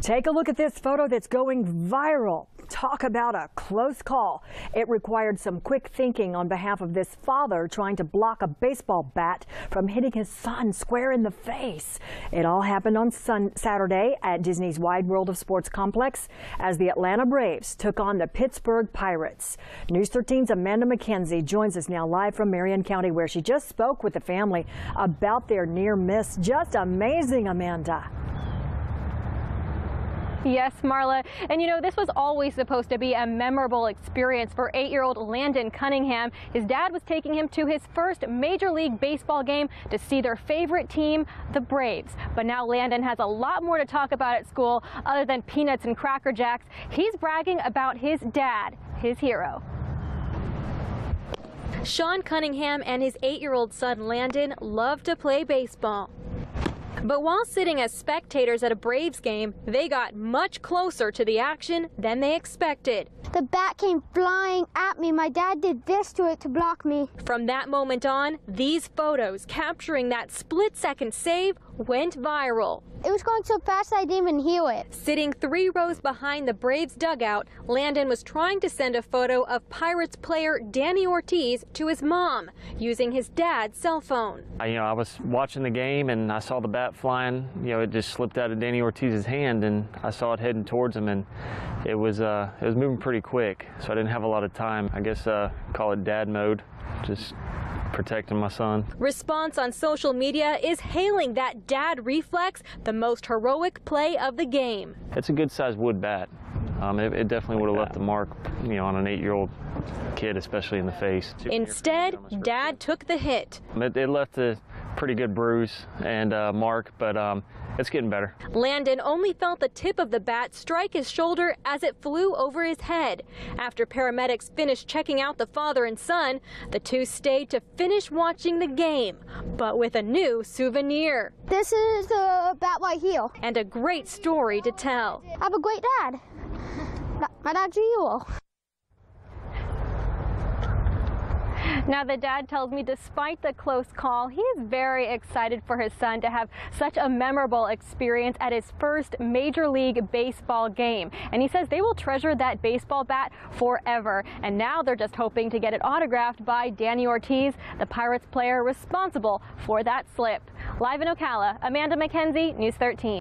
Take a look at this photo that's going viral. Talk about a close call. It required some quick thinking on behalf of this father trying to block a baseball bat from hitting his son square in the face. It all happened on sun Saturday at Disney's Wide World of Sports complex as the Atlanta Braves took on the Pittsburgh Pirates. News 13's Amanda McKenzie joins us now live from Marion County where she just spoke with the family about their near miss. Just amazing, Amanda. Yes, Marla. And you know, this was always supposed to be a memorable experience for eight-year-old Landon Cunningham. His dad was taking him to his first Major League Baseball game to see their favorite team, the Braves. But now Landon has a lot more to talk about at school other than peanuts and Cracker Jacks. He's bragging about his dad, his hero. Sean Cunningham and his eight-year-old son Landon love to play baseball. But while sitting as spectators at a Braves game, they got much closer to the action than they expected. The bat came flying at me. My dad did this to it to block me. From that moment on, these photos capturing that split second save went viral. It was going so fast I didn't even hear it. Sitting three rows behind the Braves dugout, Landon was trying to send a photo of Pirates player Danny Ortiz to his mom using his dad's cell phone. I, you know, I was watching the game and I saw the bat flying. You know, it just slipped out of Danny Ortiz's hand and I saw it heading towards him and it was uh, it was moving pretty quick, so I didn't have a lot of time. I guess uh, call it dad mode, just protecting my son. Response on social media is hailing that dad reflex the most heroic play of the game. It's a good sized wood bat. Um, it, it, definitely would have left a mark, you know, on an eight-year-old kid, especially in the face. Instead, Dad took the hit. It, it left a pretty good bruise and uh, mark, but um, it's getting better. Landon only felt the tip of the bat strike his shoulder as it flew over his head. After paramedics finished checking out the father and son, the two stayed to finish watching the game, but with a new souvenir. This is the bat right here. And a great story to tell. I have a great dad. My dad's you. Now, the dad tells me despite the close call, he is very excited for his son to have such a memorable experience at his first Major League Baseball game. And he says they will treasure that baseball bat forever. And now they're just hoping to get it autographed by Danny Ortiz, the Pirates player responsible for that slip. Live in Ocala, Amanda McKenzie, News 13.